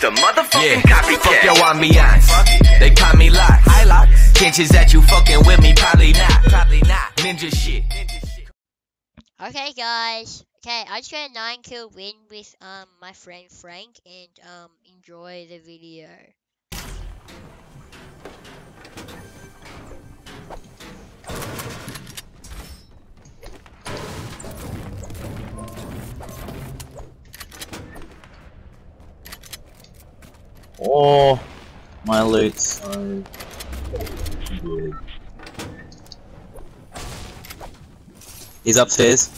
just a motherfucking Yeah, copycat. fuck your ambiance. They call me locks. Chances that you fucking with me, probably not. Probably not. Ninja shit. Okay, guys. Okay, I just got a nine kill win with um my friend Frank, and um enjoy the video. Oh, my good. He's upstairs.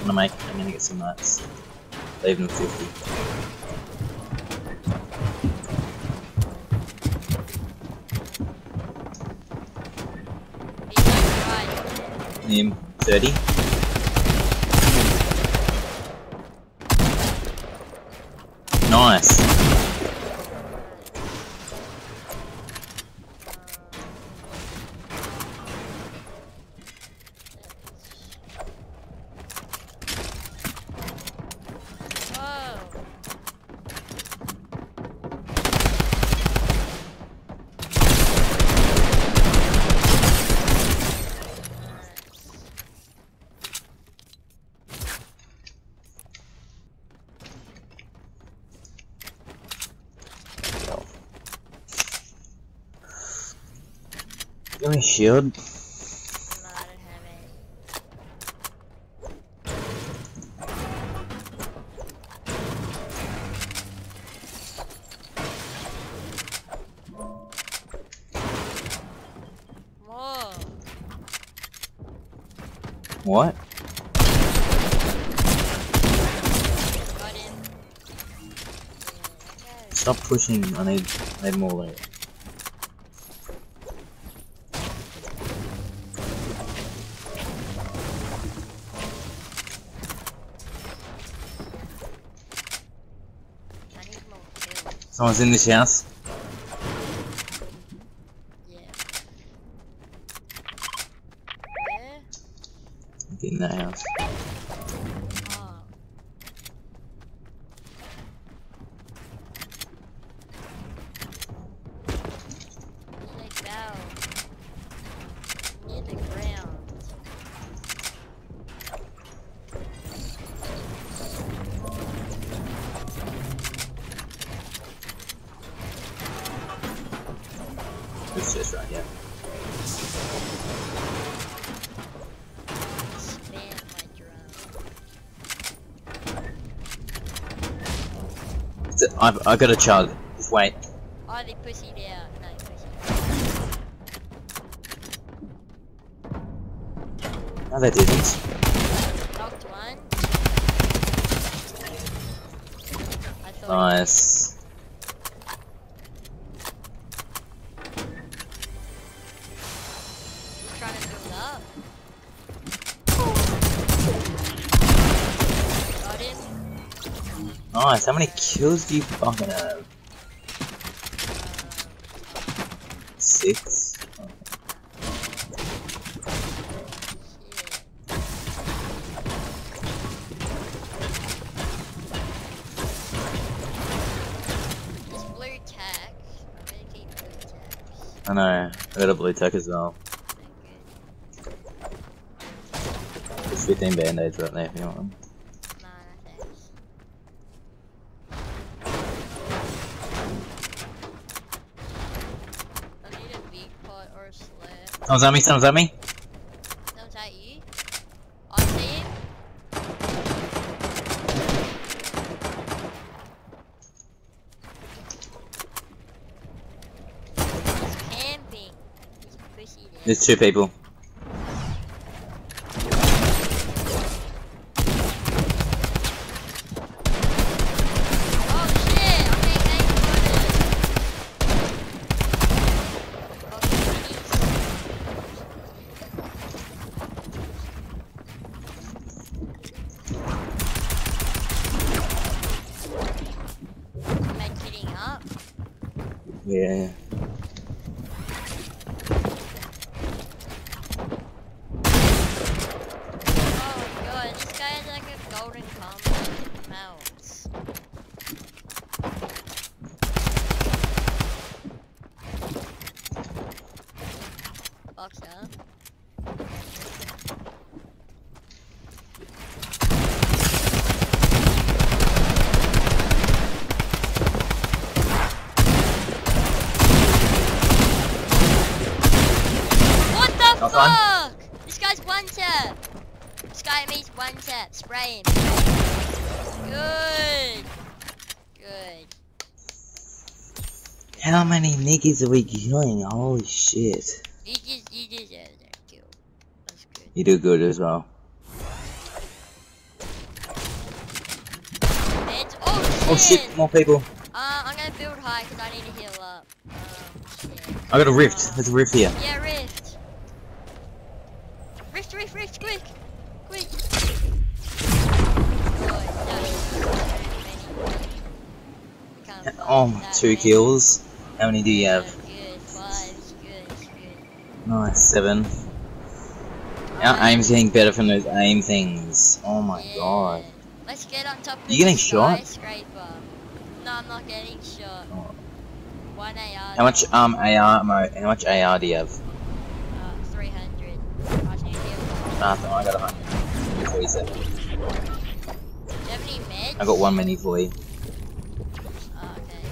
I'm gonna make. I'm gonna get some nuts. Leave them 50. 30. Nice. Whoa. Give me shield. What? Stop pushing. I need. I need more loot. Someone's in this house. I've, I got a chug. Just wait. Oh, they pussied out. No, pussied No, they didn't. Knocked one. I Nice. Nice. How many kills do you fucking have? Six. Shit. Blue tack. I'm gonna keep blue tacks. I know. I got a blue tech as well. There's 15 band-aids right there if you want them. Nah, no thanks. I need a big pot or a slab. Someone's oh, at me, someone's at me. Someone's at you. I see him. He's camping. He's. There's two people. Yeah. Fuck? This guy's one tap. This guy means one tap. Spray him. Good. Good. How many niggas are we killing? Holy shit. You just you deserve that kill. That's good. You do good as well. And oh shit. Oh shit, more people. Uh, I'm gonna build high because I need to heal up. Um, shit. I got a rift. There's a rift here. Yeah, rift. Rift, rift, rift, quick, quick. Oh, no, many. Can't fight Oh, my, that two kills. How many do you have? Good, five, good, good. Nice, seven. Our aim's getting better from those aim things. Oh my Yeah. god. Let's get on top of You getting shot? No, I'm not getting shot. Oh. One AR. How much um AR ammo? How much AR do you have? Uh, 300. I just need heal. I got a hundred. Forty-seven. Do you have any meds? I got one mini for you. Oh, okay.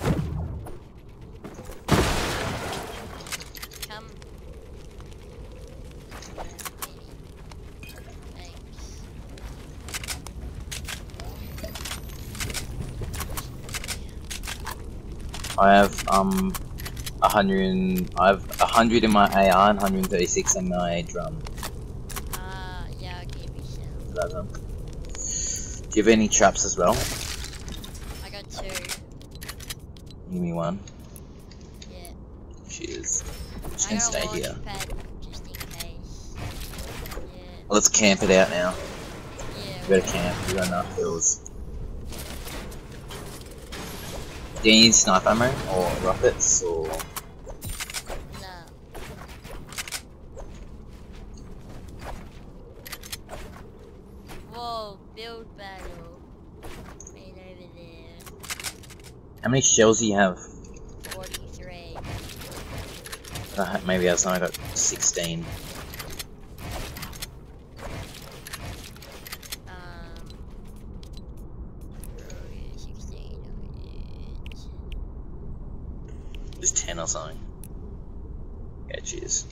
Come. I have um a hundred. I have a hundred in my AR and 136 in my drum. Uh, yeah, I'll give you Love them. Do you have any traps as well? I got two. Give me one. Yeah. Cheers. Just I gonna stay here. just in case. Yeah. Let's camp it out now. Yeah. We gotta camp. We got enough kills. Do you need sniper ammo or rockets or? No. Whoa, build battle. Right over there. How many shells do you have? 43. Uh, maybe I only got 16. Um. 16. Just 10 or something. Yeah, cheers.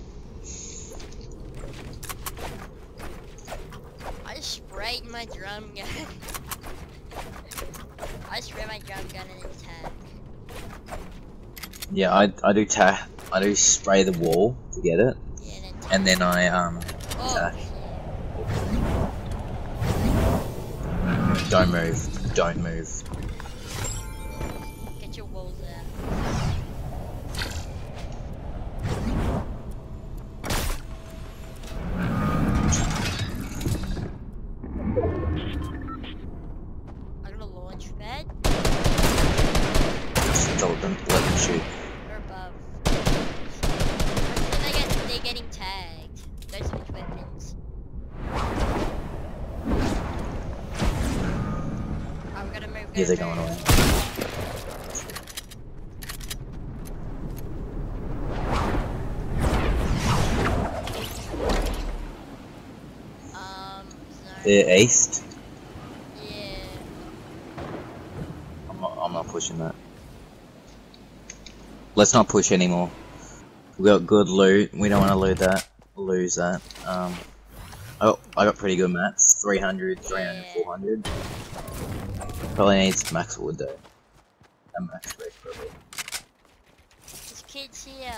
I just sprayed my drum gun. I sprayed my drum gun and attack. Yeah, I, I do ta I do spray the wall to get it, Yeah, and then and then I um Oh, attack. Don't move. Don't move. Got a launch pad. Just don't, don't let them shoot. Or above. I think they get, they're getting tagged. Those are the weapons. Oh, we gotta move. Yeah, they're going move. away. Um, so, They're east. yeah. I'm not, I'm not pushing that. Let's not push anymore. We got good loot. We don't want to lose that. Lose that. Um. Oh, I got pretty good mats. 300, 300, 400. Probably needs max wood though. And max probably. There's kids here.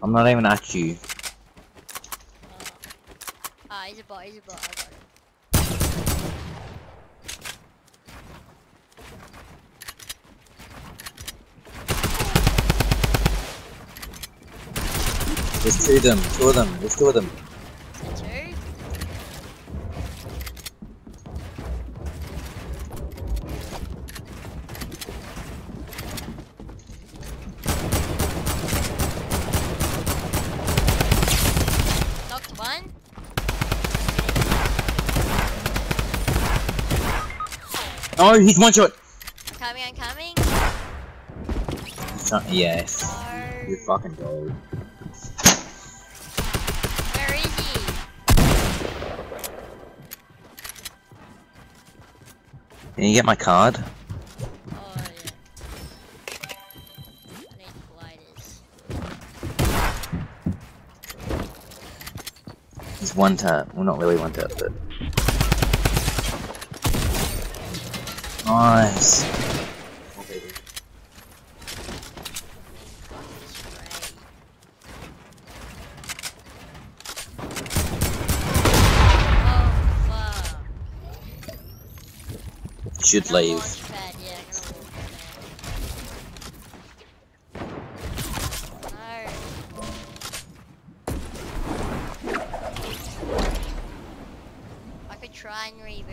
I'm not even at you. Oh. Ah, he's a bot, he's a bot, There's two of them, two of them, there's two of them. Oh, he's one shot! Coming, I'm coming. Yes. You're fucking gold. Can you get my card? Oh yeah. I need gliders. He's one tap. Well, not really one tap, but. Nice. Okay. Fuck this ray. Oh fuck. Should Gonna leave. launch pad, yeah, gonna launch pad. No. I could try and reboot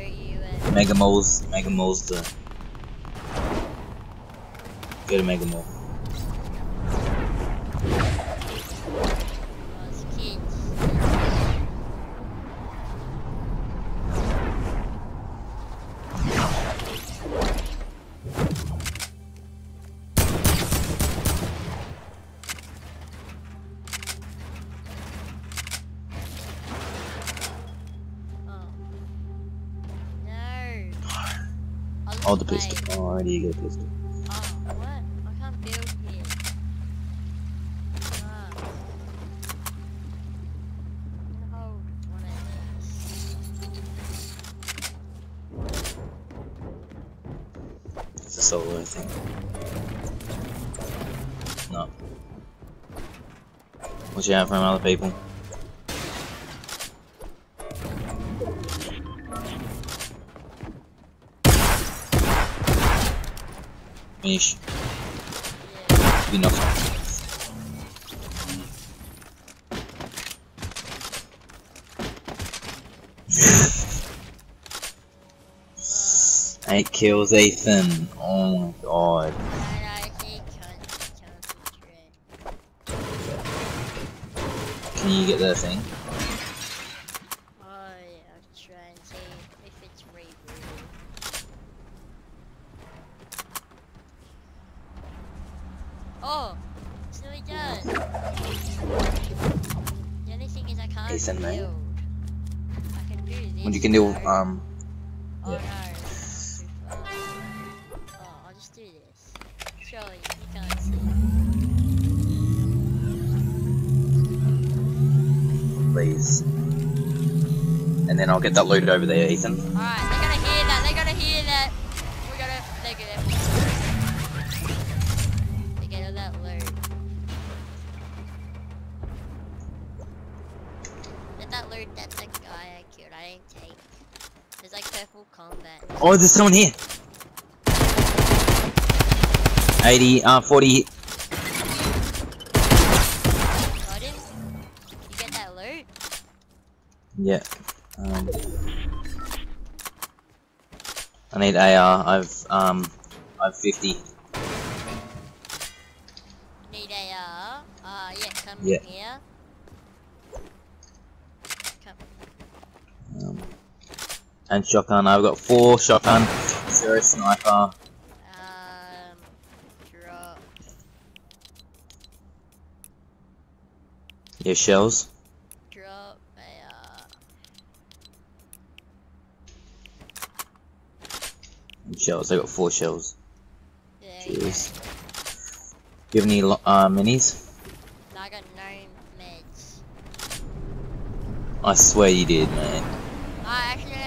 you and Mega Mall's Mega Mall's the. Go to Mega Mole. The pistol. Oh, already you get a pistol. Oh, what? I can't build here. Gonna hold one of these. It's a solo. No. Watch out from other people. Finish. Eight kills, Ethan. Oh my god. Can you get that thing? You can do, um, Oh yeah. no. that's too far. Oh, I'll just do this. Surely you can't see. please. And then I'll get that looted over there, Ethan. Alright, Oh, there's someone here. 80, uh, 40. Got him? You get that loot? Yeah. Um, I need AR. I've, um, I've 50. Need AR? Uh, yeah, come Yeah. here. Come. Um, and shotgun. I've got four shotgun, zero sniper. Um, drop. Yeah, shells. Drop. And shells. I got four shells. Go. Do you have any uh, minis? I got no meds. I swear you did, man. I actually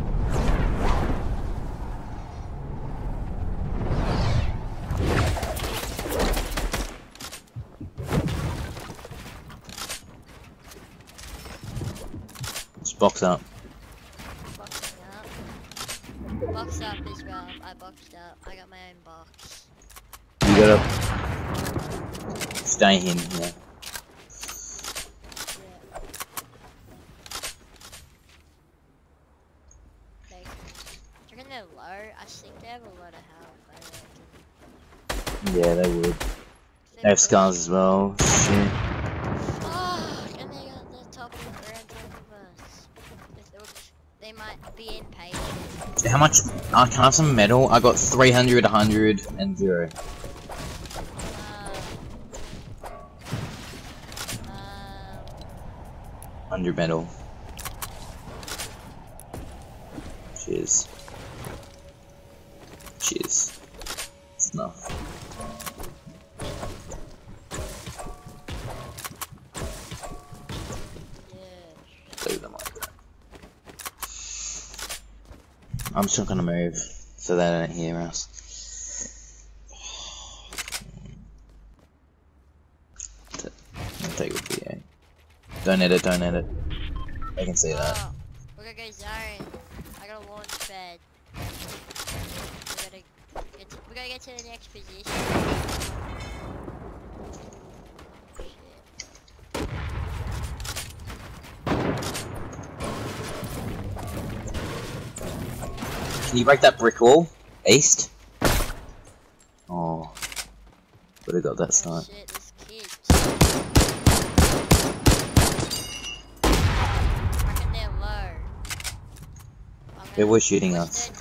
box up. Boxing up. Box up as well. I boxed up. I got my own box. You gotta stay in here. Yeah. Do you reckon they're low? I think they have a lot of health. Yeah, they would. They have scars as well. Shit. Fuck! And they got the top of the ground top of us. If they were just- They might be impatient. How much? I can I have some metal. I got 300, 100, and 0. Um, um, 100 metal. Cheers. I'm not gonna move so they don't hear us. I'll take a VA. Don't edit, don't edit. They can see that. We're gonna go zone. I got a launch pad. We gotta get to, we gotta get to the next position. Can you break that brick wall? East? Oh. Would have got that start. shit, this kid. Reckon they're low. I'm They were shooting us.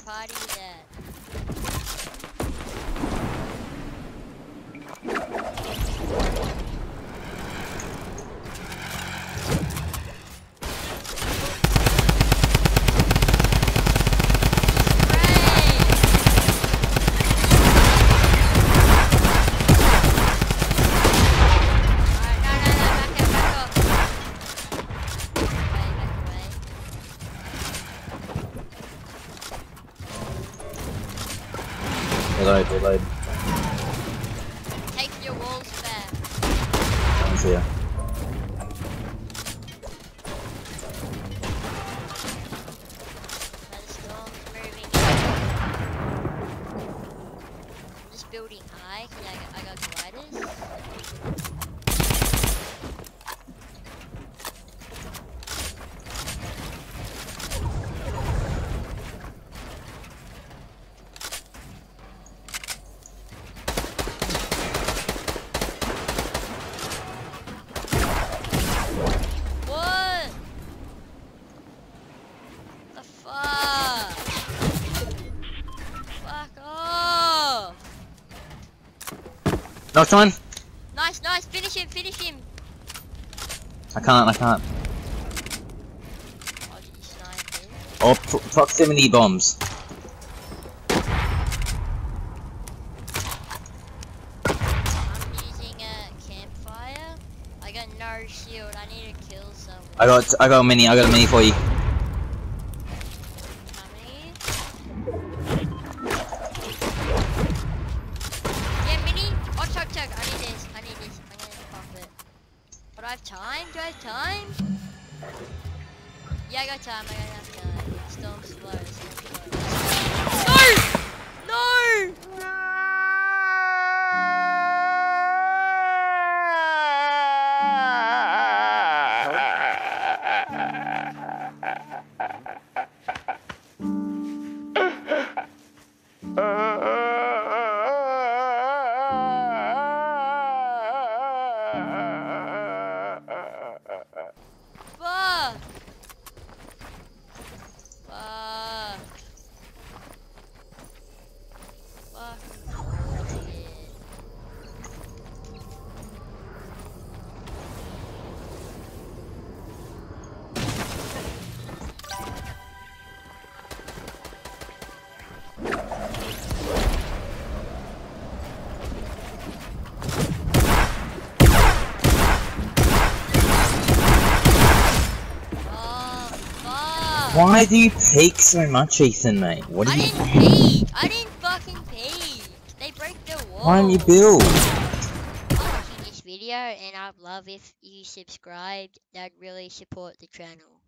Just high. Because I got, I got gliders. What? The fuck? Fuck off! Knocked one? Nice, nice, finish him, finish him! I can't, I can't. Oh, did you snipe him? Oh, pro proximity bombs. I'm using a campfire. I got no shield, I need to kill someone. I got, I got a mini, I got a mini for you. Slow. Storm slow. Why do you peek so much, Ethan, mate? What do I you didn't peek. I didn't fucking peek. They break the wall. Why don't you build? I'm watching this video and I'd love if you subscribed. That'd really support the channel.